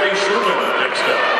Riley Sherman next up.